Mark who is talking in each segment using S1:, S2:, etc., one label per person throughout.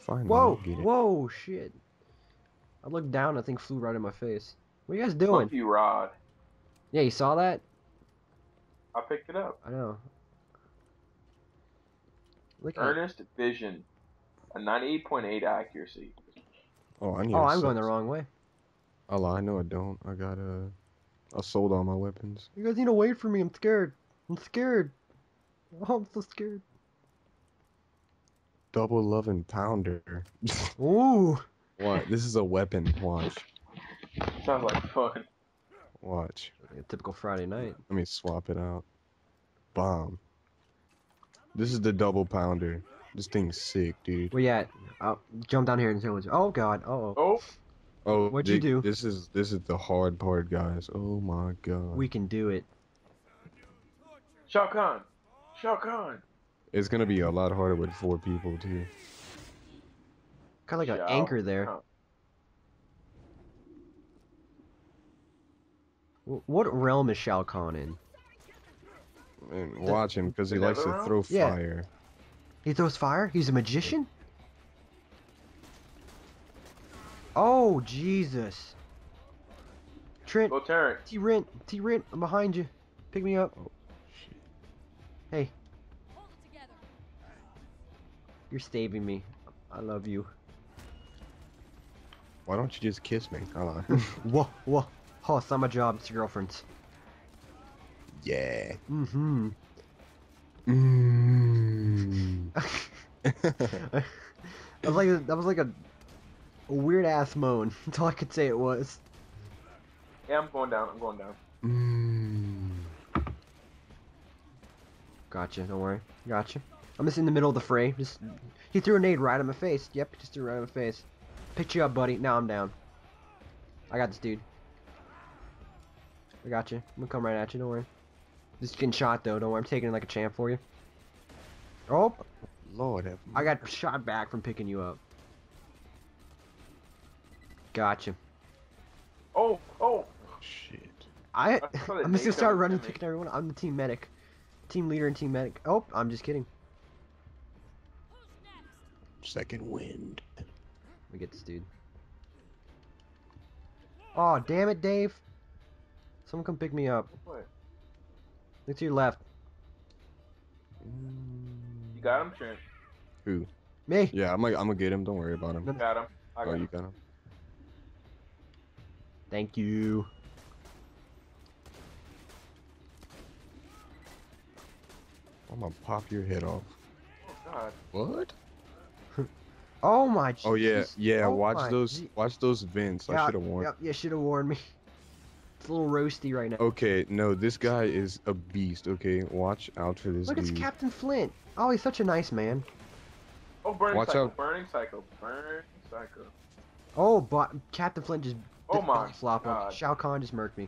S1: Fine.
S2: Whoa!
S1: I'll get it.
S2: Whoa! Shit! I looked down. I think flew right in my face. What are you guys doing?
S3: Fuck you, Rod.
S2: Yeah, you saw that?
S3: I picked it up.
S2: I know. Look at.
S3: Earnest Vision. A 98.8 accuracy.
S1: Oh, I need.
S2: Oh,
S1: a
S2: I'm going the wrong way.
S1: Oh, I know I don't. I got uh, I sold all my weapons.
S2: You guys need to wait for me. I'm scared. I'm scared. Oh, I'm so scared.
S1: Double loving pounder.
S2: Ooh.
S1: what? This is a weapon. Watch.
S3: Sounds like fun.
S1: Watch.
S2: A typical Friday night.
S1: Let me swap it out. Bomb. This is the double pounder. This thing's sick, dude.
S2: Where you at? Oh, jump down here and tell us. Oh God. Oh.
S3: Oh,
S1: Oh,
S2: What'd you do?
S1: This is this is the hard part, guys. Oh my god.
S2: We can do it.
S3: Shao Kahn. Shao Kahn.
S1: It's gonna be a lot harder with four people too.
S2: Kind of like an
S3: Shao
S2: anchor there.
S3: Kahn.
S2: Wh- What realm is Shao Kahn in?
S1: And watch him because he
S3: the
S1: likes to
S3: Netherrealm?
S1: throw
S2: Yeah.
S1: fire.
S2: He throws fire? He's a magician? Oh, Jesus. Trent,
S3: Go Terrence.
S2: T Rent, T Rent, I'm behind you. Pick me up.
S1: Oh shit.
S2: Hey, you're staving me. I love you.
S1: Why don't you just kiss me? Hold on.
S2: Whoa, whoa. Oh, it's not my job, it's your girlfriend's.
S1: yeah.
S2: Mm-hmm.
S1: Mm.
S2: that was like a, that was like a, a weird ass moan. That's all I could say it was.
S3: Yeah, I'm going down. I'm going down.
S1: mm.
S2: Gotcha, don't worry. Gotcha. I'm just in the middle of the fray. Just he threw a nade right in my face. Yep, just threw it right in my face. Picked you up, buddy. Now I'm down. I got this dude. I got you. I'm gonna come right at you. Don't worry. Just getting shot though. Don't worry. I'm taking it like a champ for you. Oh,
S1: Lord have
S2: I got shot back from picking you up. Gotcha.
S3: Oh, oh.
S1: shit.
S2: I
S3: I
S2: I'm just gonna start running, picking everyone. I'm the team medic, team leader, and team medic. Oh, I'm just kidding.
S1: Second wind.
S2: Let me get this dude. Oh, damn it, Dave. Someone come pick me up.
S3: What?
S2: Look to your left.
S3: You got him, Trent.
S1: Who?
S2: Me.
S1: Yeah, I'm gonna I'm gonna get him. Don't worry about him.
S3: You got him. I oh, got
S1: Oh, you
S3: him.
S1: got him.
S2: Thank you.
S1: I'm gonna pop your head off.
S3: Oh, God.
S1: What?
S2: Oh my.
S1: Oh yeah,
S2: jeez.
S1: yeah.
S2: Oh
S1: watch those.
S2: gee-
S1: Watch those vents. I should have warned.
S2: Yep, yeah, should have warned me. It's a little roasty right now.
S1: Okay, no, this guy is a beast. Okay, watch out for this
S2: Look, it's. Captain Flint. Oh, he's such a nice man.
S3: Oh, burning
S1: Watch
S3: cycle.
S1: out.
S3: Burning cycle. Burning cycle.
S2: Oh, but Captain Flint just.
S3: Oh
S2: did
S3: my
S2: flop.
S3: God.
S2: Shao Kahn just murked me.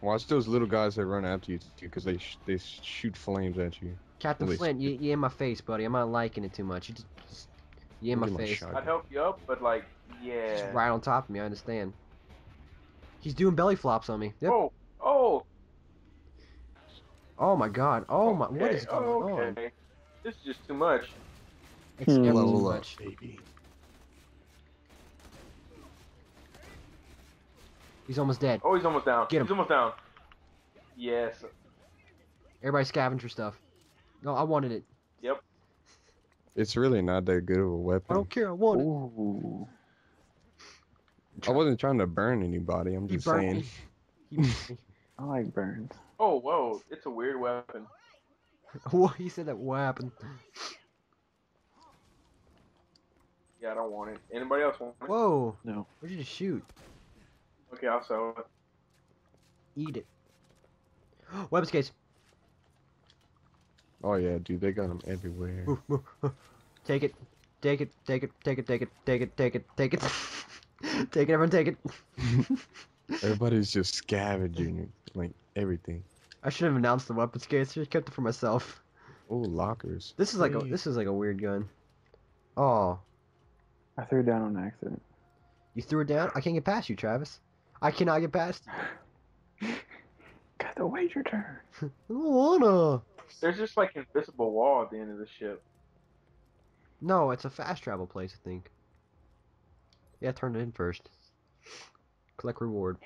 S1: Watch those little guys that run after you too, because they sh- they shoot flames at you.
S2: Captain
S1: At
S2: Flint, you, you in my face, buddy. I'm not liking it too much. You just, just you in my
S1: Look my
S2: face.
S1: shot.
S3: I'd help you up, but like,
S2: Just
S3: yeah.
S2: right on top of me. I understand. He's doing belly flops on me. Yep.
S3: Oh, oh.
S2: Oh my god. Oh my. What
S3: okay,
S2: is going
S3: oh,
S2: on?
S3: okay. This is just too much.
S2: It's never
S1: hmm. too
S2: much.
S1: baby.
S2: He's almost dead.
S3: Oh, he's almost down.
S2: Get him.
S3: He's almost down. Yes.
S2: Everybody scavenger stuff. No, I wanted it. Yep.
S1: It's really not that good of a weapon.
S2: I don't care. I want it.
S4: Ooh.
S1: I wasn't trying to burn anybody. I'm
S2: He
S1: just
S2: burnt
S1: saying.
S2: me. He burnt me.
S4: I like burns.
S3: Oh, whoa. It's a weird weapon.
S2: What? He said that. What happened?
S3: Yeah, I don't want it. Anybody else want it?
S2: Whoa.
S4: No.
S2: Where'd you just shoot?
S3: Okay, I'll sell it.
S2: Eat it. Weapons case.
S1: Oh yeah, dude, they got them everywhere.
S2: Move, move. Take it, take it, take it, take it, take it, take it, take it, take it. take it, everyone, take it.
S1: Everybody's just scavenging, like everything.
S2: I should have announced the weapons case. Just kept it for myself.
S1: Oh, lockers.
S2: This is like a this is like a weird gun. Oh.
S4: I threw it down on accident.
S2: You threw it down. I can't get past you, Travis. I cannot get past.
S4: Got to wait your turn.
S2: I don't wanna.
S3: There's just like invisible wall at the end of the ship.
S2: No, it's a fast travel place, I think. Yeah, turn it in first. Collect reward.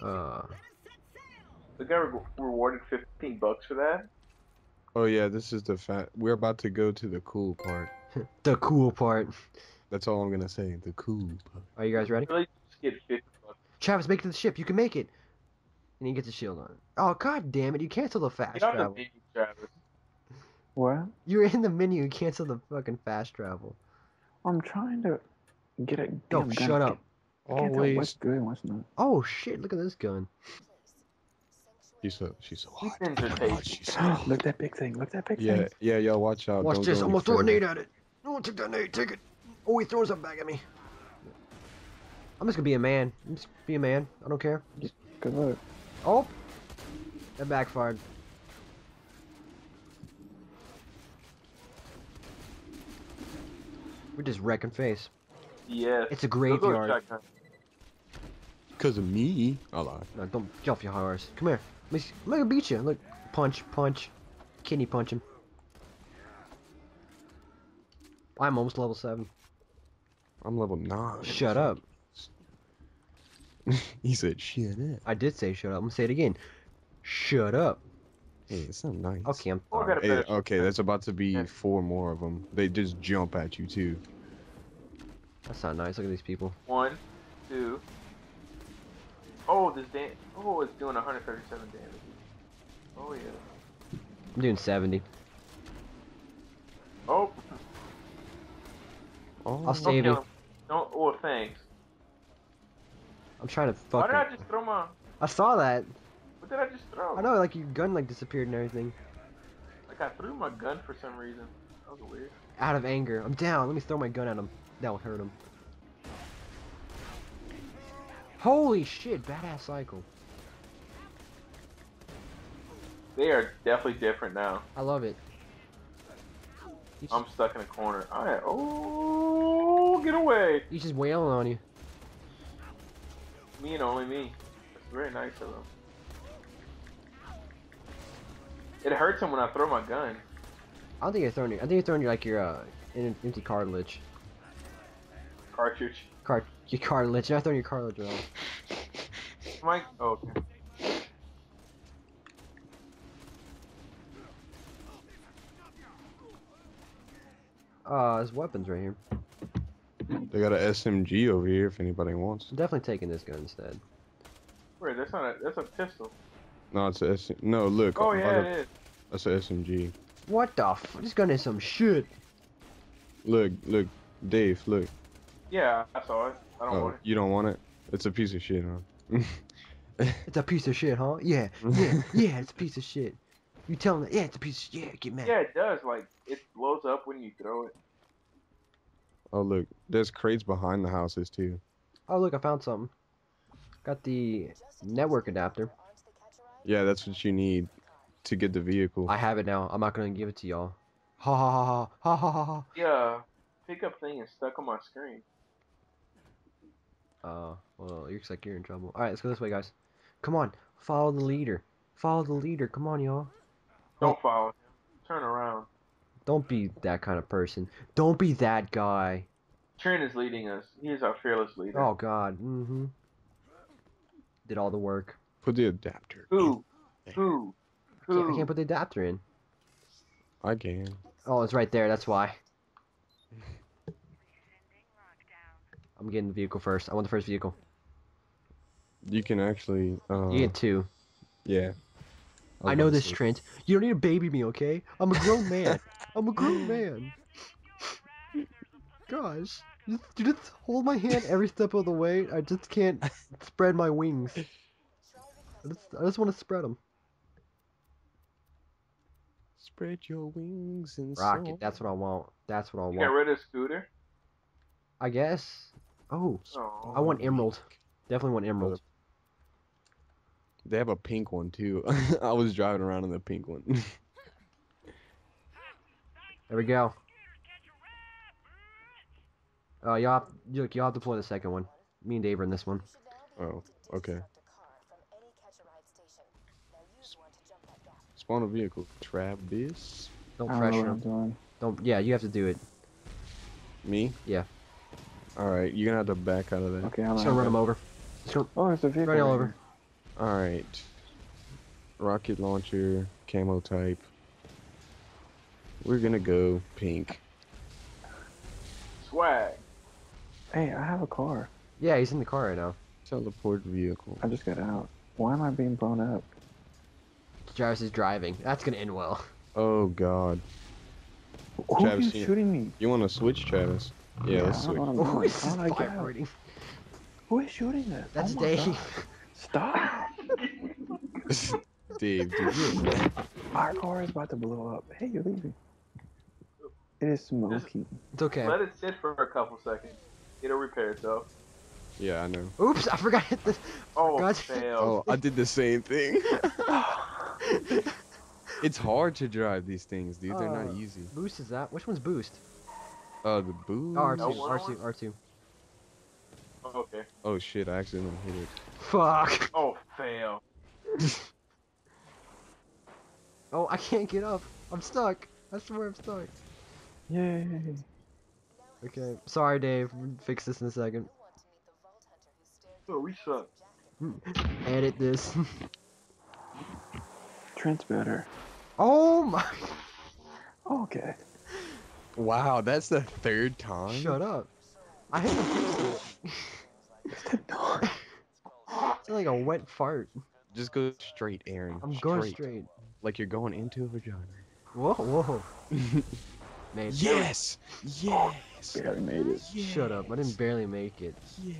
S2: Uh,
S3: The guy re- rewarded 15 bucks for that.
S1: Oh yeah, this is the fat. We're about to go to the cool part.
S2: the cool part.
S1: That's all I'm gonna say. The cool part.
S2: Are you guys ready?
S3: Really, just get 50 bucks.
S2: Travis, make it to the ship. You can make it. And he gets a shield on. Oh god damn it! You cancel the fast
S3: Get on the
S2: travel.
S3: menu, Travis.
S4: What?
S2: You're in the menu. You cancel the fucking fast travel.
S4: I'm trying to get a.
S2: No,
S4: damn
S2: shut up.
S4: I
S1: Always.
S4: what's good what's not.
S2: Oh shit! Look at this gun.
S1: She's so she's so hot.
S3: things are
S1: Oh God, she's so hot.
S4: Look that big thing. Look at that big
S1: Yeah,
S4: thing.
S1: yeah, y'all watch out.
S2: Watch
S1: Don't
S2: this. I'm gonna throw a
S1: further.
S2: nade at it. No one took that nade. Take it. Oh, he throws something back at me. I'm just gonna be a man. I'm just be a man. I don't care. Just,
S4: Good luck.
S2: Oh, that backfired. We're just wrecking face.
S3: Yes.
S2: It's a
S3: Go go
S2: graveyard.
S1: Cause of me. I lied.
S2: No, don't get off your horse. Come here. Let me, see- I'm gonna beat you. Look, punch, punch, kidney punch him. I'm almost level seven.
S1: I'm level nine.
S2: Shut up.
S1: he said, "Shut up."
S2: I did say shut up. I'm gonna say it again. Shut up.
S1: Hey, it's not nice.
S2: Okay, I'm sorry.
S1: Hey, okay, that's about to be
S3: Yeah.
S1: four more of them. They just jump at you too.
S2: That's not nice. Look at these people.
S3: One, two. Oh, this damn. Oh, it's doing 137 damage. Oh yeah.
S2: I'm doing 70.
S3: Oh,
S1: Oh,
S2: I'll
S3: don't
S2: save
S3: kill
S2: you.
S3: him. Don't. Oh, thanks.
S2: I'm trying to fuck.
S3: Why did I just throw my?
S2: I saw that.
S3: What did I just throw?
S2: I know, like your gun like disappeared and everything.
S3: Like I threw my gun for some reason. That was weird.
S2: Out of anger. I'm down. Let me throw my gun at him. That will hurt him. Holy shit! Badass cycle.
S3: They are definitely different now.
S2: I love it.
S3: I'm stuck in a corner. I oh, get away!
S2: he's just wailing on you.
S3: Me and only me. It's very nice of him. It hurts him when I throw my gun.
S2: I don't think you're throwing. Your, I think you're throwing your, like your uh, in- empty cartilage.
S3: Cartridge.
S2: Cart your cartilage. You're not throwing your cartilage around.
S3: Mike. Oh, okay.
S2: Uh, there's weapons right here.
S1: They got a SMG over here if anybody wants.
S2: I'm definitely taking this gun instead.
S3: Wait, that's not a. That's a pistol.
S1: No, it's a S. No, look.
S3: Oh
S1: by
S3: yeah,
S1: the-
S3: it is.
S1: That's a SMG.
S2: What the f? This gun is some shit.
S1: Look, look, Dave, look.
S3: Yeah, I saw it. I don't
S1: Oh,
S3: want it.
S1: you don't want it? It's a piece of shit, huh?
S2: It's a piece of shit, huh? Yeah, yeah, yeah. It's a piece of shit. You tell them, yeah, it's a piece of yeah. Get mad.
S3: Yeah, it does. Like it blows up when you throw it.
S1: Oh, look, there's crates behind the houses too.
S2: Oh look, I found something. Got the network adapter.
S1: Yeah, that's what you need to get the vehicle.
S2: I have it now. I'm not gonna give it to y'all. Ha ha ha ha ha ha ha ha.
S3: Yeah, pickup thing is stuck on my screen.
S2: Uh, well, it looks like you're in trouble. All right, let's go this way, guys. Come on, follow the leader. Follow the leader. Come on, y'all.
S3: Don't follow him. Turn around.
S2: Don't be that kind of person. Don't be that guy.
S3: Trent is leading us. He is our fearless leader.
S2: Oh God. Mm-hmm. Did all the work.
S1: Put the adapter.
S3: Who? Who?
S2: I can't, I can't put the adapter in.
S1: I can.
S2: Oh, it's right there. That's why. I'm getting the vehicle first. I want the first vehicle.
S1: You can actually. Uh,
S2: You get two.
S1: yeah. Was
S2: I know this,
S1: say-
S2: Trent. You don't need to baby me, okay? I'm a grown man. I'm a grown man. Gosh, you just, hold my hand every step of the way. I just can't spread my wings. I just, I just want to spread them.
S1: Spread your wings and
S2: Rocket.
S1: soar.
S2: That's what I want. That's what I
S3: You got
S2: want.
S3: rid of Scooter?
S2: I guess. Oh,
S3: Oh.
S2: I want emerald. Definitely want emerald.
S1: They have a pink one too. I was driving around in the pink one.
S2: There we go. Uh, y'all, look, y'all deploy the second one. Me and Dave are in this one.
S1: oh, okay. Spawn a vehicle. Travis.
S2: Don't
S4: don't
S2: pressure him.
S4: doing.
S2: Don't. Yeah, you have to do it.
S1: Me?
S2: Yeah.
S1: Alright, you're gonna have to back out of that.
S4: Okay, I'm
S2: gonna run him over. Just gonna
S4: Oh, there's a vehicle.
S2: run him
S4: right
S2: over.
S1: Alright. Rocket launcher, camo type. We're gonna go pink.
S3: Swag.
S4: Hey, I have a car.
S2: Yeah, he's in the car right now.
S1: Teleport vehicle.
S4: I just got out. Why am I being blown up?
S2: Jarvis is driving. That's gonna end well.
S1: Oh god.
S4: Who
S1: Travis,
S4: is
S1: you-
S4: shooting me?
S1: You wanna switch, Travis? Yeah, let's switch.
S4: know what
S2: Oh,
S4: doing.
S2: he's
S4: How did I get out?
S2: vibrating.
S4: Who is shooting this?
S2: That's
S4: oh
S2: Dave.
S4: Stop!
S1: Dave, dude,
S4: Our car is about to blow up. Hey, you're leaving. It is smoky.
S2: It's okay.
S3: Let it sit for a couple seconds. It'll repair itself.
S1: Yeah, I know.
S2: Oops, I forgot to hit the.
S3: Oh,
S2: God.
S3: fail.
S1: Oh, I did the same thing. it's hard to drive these things, dude. They're not
S2: Uh,
S1: easy.
S2: Boost is that? Which one's boost?
S1: Uh, the boost.
S2: Oh, R2,
S3: No, one
S2: R2, R2.
S3: Oh, Okay.
S1: Oh shit, I accidentally hit it.
S2: Fuck.
S3: Oh, fail.
S2: Oh, I can't get up. I'm stuck. I swear I'm stuck.
S4: Yay.
S2: Okay. Sorry, Dave. We'll fix this in a second.
S3: Oh, we suck.
S2: Edit this.
S4: Trent's better.
S2: oh my.
S4: Okay.
S1: Wow, that's the third time.
S2: Shut up. I hit the door. It's like a wet fart.
S1: Just go straight, Aaron.
S2: I'm going straight.
S1: Like you're going into a vagina.
S2: Whoa, whoa. Made
S1: Yes! Oh, yes!
S4: Barely made it.
S2: Shut up. I didn't barely make it.
S1: Yeah.